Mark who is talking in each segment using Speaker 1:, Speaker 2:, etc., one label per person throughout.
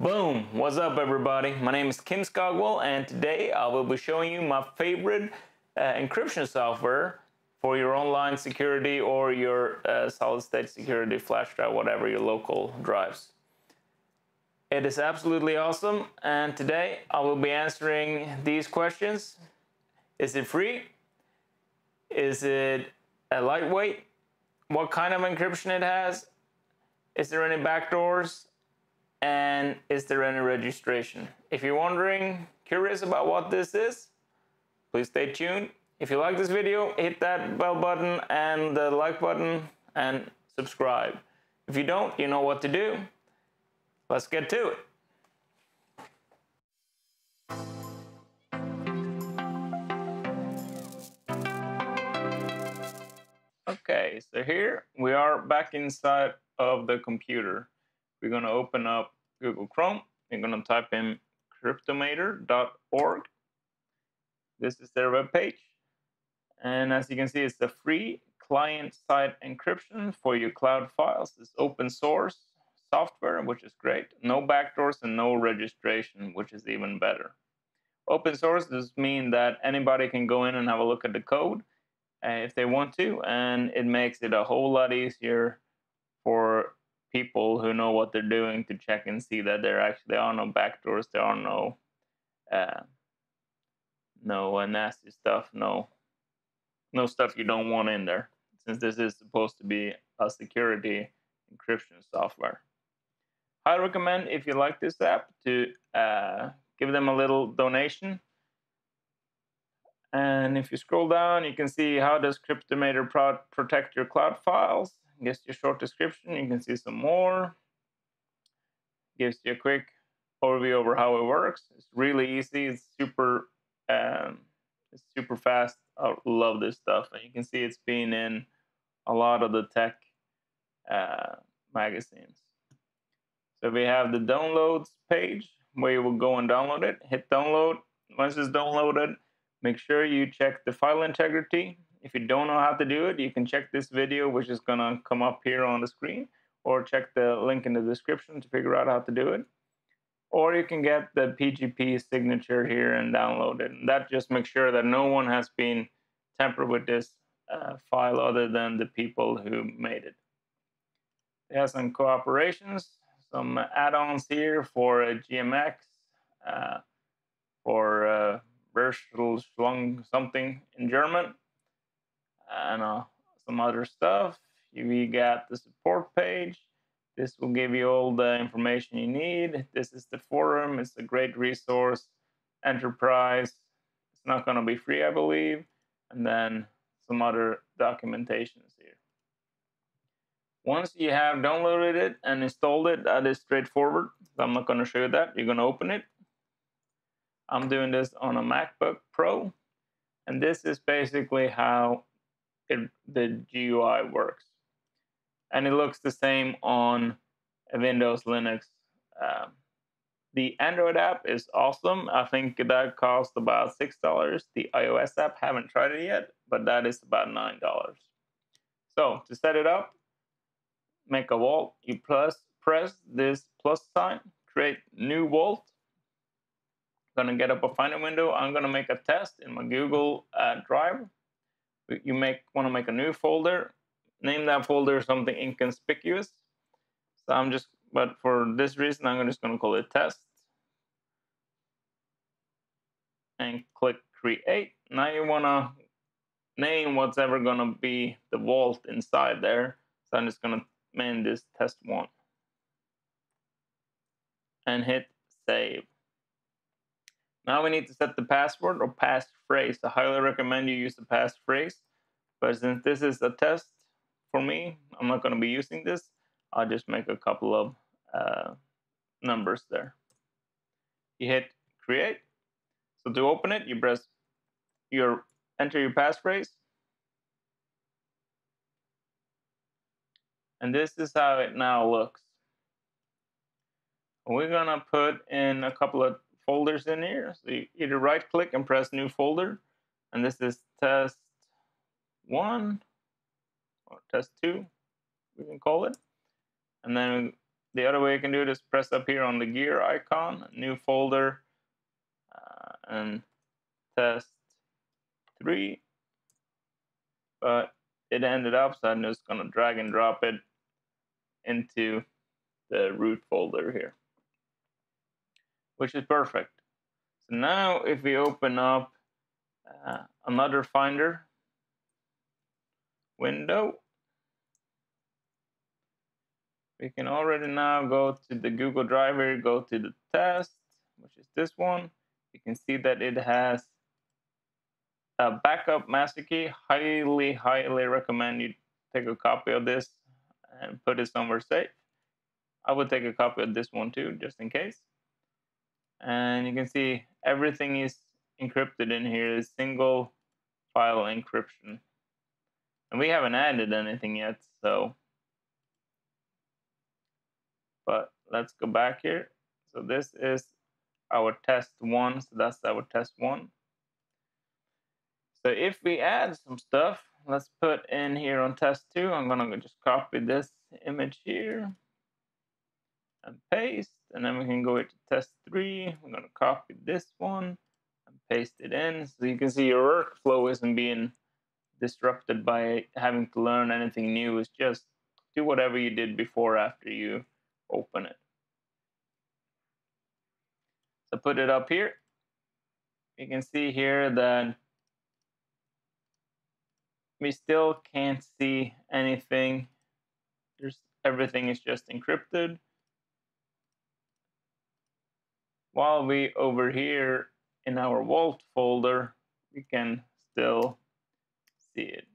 Speaker 1: Boom! What's up, everybody? My name is Kim Skaugvoll, and today I will be showing you my favorite uh, encryption software for your online security or your uh, solid state security flash drive, whatever your local drives. It is absolutely awesome, and today I will be answering these questions Is it free? Is it a lightweight? What kind of encryption it has? Is there any backdoors? And is there any registration? If you're wondering, curious about what this is, please stay tuned. If you like this video, hit that bell button and the like button and subscribe. If you don't, you know what to do. Let's get to it. Okay, so here we are back inside of the computer we're going to open up Google Chrome. We're going to type in cryptomator.org. This is their webpage. And as you can see, it's a free client-side encryption for your cloud files. It's open source software, which is great. No backdoors and no registration, which is even better. Open source does mean that anybody can go in and have a look at the code uh, if they want to, and it makes it a whole lot easier for people who know what they're doing to check and see that there actually are no backdoors, there are no uh, no uh, nasty stuff, no no stuff you don't want in there, since this is supposed to be a security encryption software. I recommend if you like this app to uh, give them a little donation. And if you scroll down, you can see how does Cryptomator pro protect your cloud files gives you a short description. You can see some more. Gives you a quick overview over how it works. It's really easy. It's super, um, it's super fast. I love this stuff, and you can see it's been in a lot of the tech uh, magazines. So we have the downloads page where you will go and download it. Hit download. Once it's downloaded, make sure you check the file integrity if you don't know how to do it, you can check this video, which is going to come up here on the screen, or check the link in the description to figure out how to do it. Or you can get the PGP signature here and download it. And that just makes sure that no one has been tampered with this uh, file other than the people who made it. It has some cooperations, some add-ons here for a GMX, uh, for uh, Virtual something in German, and uh, some other stuff. We got the support page. This will give you all the information you need. This is the forum. It's a great resource. Enterprise. It's not going to be free, I believe. And then some other documentations here. Once you have downloaded it and installed it, that is straightforward. I'm not going to show you that. You're going to open it. I'm doing this on a MacBook Pro. And this is basically how it, the GUI works. And it looks the same on Windows, Linux. Um, the Android app is awesome. I think that costs about $6. The iOS app, haven't tried it yet, but that is about $9. So to set it up, make a vault. You plus press this plus sign, create new vault. Gonna get up a Finder window. I'm gonna make a test in my Google uh, Drive you make want to make a new folder name that folder something inconspicuous. So i'm just but for this reason i'm just going to call it test. And click create. Now you want to name what's ever going to be the vault inside there. So i'm just going to name this test one. And hit save now we need to set the password or passphrase. I highly recommend you use the passphrase. But since this is a test for me, I'm not going to be using this. I'll just make a couple of uh, numbers there. You hit create. So to open it, you press your enter your passphrase. And this is how it now looks. We're gonna put in a couple of folders in here. So you either right click and press new folder. And this is test one or test two, we can call it. And then the other way you can do it is press up here on the gear icon, new folder, uh, and test three. But it ended up, so I'm just gonna drag and drop it into the root folder here, which is perfect. So now if we open up uh, another Finder window, we can already now go to the Google Driver, go to the test, which is this one. You can see that it has a backup master key. Highly, highly recommend you take a copy of this and put it somewhere safe. I would take a copy of this one too, just in case. And you can see everything is encrypted in here is single file encryption. And we haven't added anything yet, so but let's go back here. So this is our test one. So that's our test one. So if we add some stuff, let's put in here on test two. I'm gonna just copy this image here and paste. And then we can go to test three. We're gonna copy this one and paste it in. So you can see your workflow isn't being disrupted by having to learn anything new. It's just do whatever you did before after you open it. So put it up here. You can see here that we still can't see anything. There's everything is just encrypted. While we over here in our vault folder, we can still see it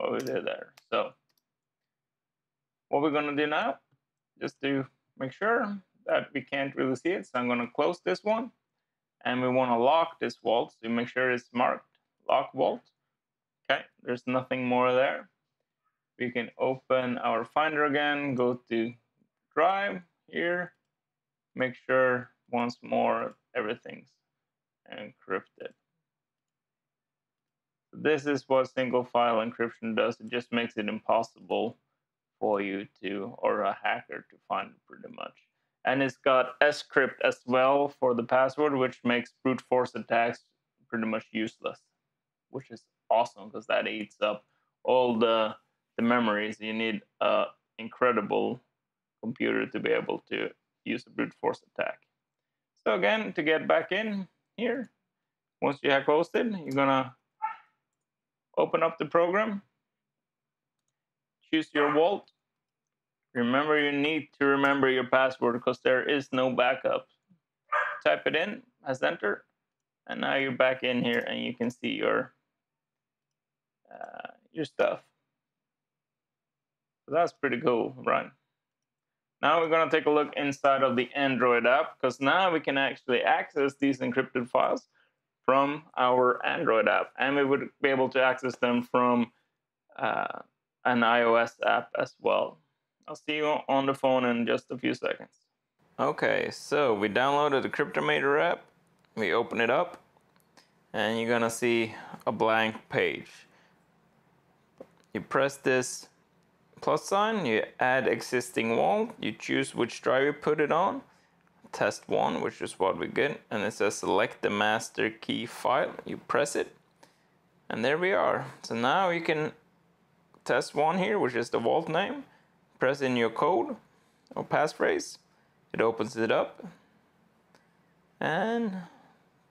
Speaker 1: over there. So what we're going to do now, just to make sure that we can't really see it, so I'm going to close this one. And we want to lock this vault to make sure it's marked lock vault. Okay, there's nothing more there. We can open our Finder again, go to Drive here, make sure once more everything's encrypted. This is what single file encryption does. It just makes it impossible for you to, or a hacker to find it pretty much. And it's got scrypt as well for the password, which makes brute force attacks pretty much useless, which is awesome because that eats up all the the memories. You need a incredible computer to be able to use a brute force attack. So again, to get back in here, once you have it, you're gonna open up the program choose your vault. Remember, you need to remember your password because there is no backup. Type it in as enter, and now you're back in here and you can see your uh, your stuff. So that's pretty cool, right? Now we're going to take a look inside of the Android app because now we can actually access these encrypted files from our Android app, and we would be able to access them from uh, an iOS app as well. I'll see you on the phone in just a few seconds. Okay, so we downloaded the Cryptomator app. We open it up and you're gonna see a blank page. You press this plus sign, you add existing wall, you choose which drive you put it on, test one, which is what we get, and it says select the master key file. You press it, and there we are. So now you can test one here, which is the vault name. Press in your code or passphrase. It opens it up. And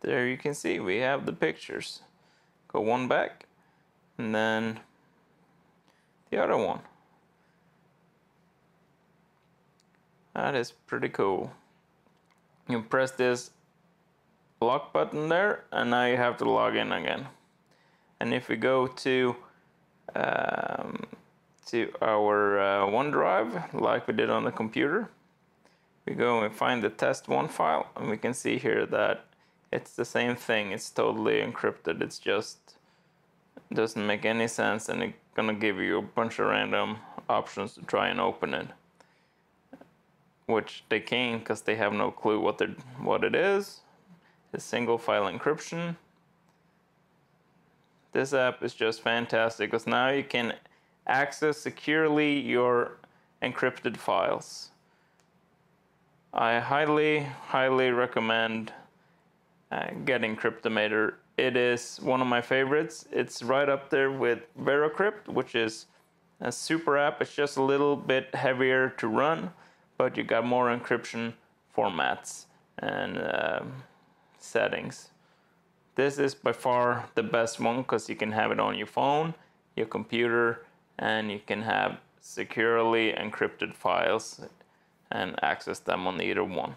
Speaker 1: there you can see we have the pictures. Go one back and then the other one. That is pretty cool. You press this lock button there and now you have to log in again. And if we go to um, to our uh, OneDrive like we did on the computer. We go and find the test one file and we can see here that it's the same thing. It's totally encrypted. It's just doesn't make any sense and it's gonna give you a bunch of random options to try and open it. Which they can't because they have no clue what, they what it is. It's single file encryption this app is just fantastic because now you can access securely your encrypted files. I highly, highly recommend uh, getting Cryptomator. It is one of my favorites. It's right up there with VeraCrypt, which is a super app. It's just a little bit heavier to run, but you got more encryption formats and um, settings. This is by far the best one because you can have it on your phone, your computer, and you can have securely encrypted files and access them on either one.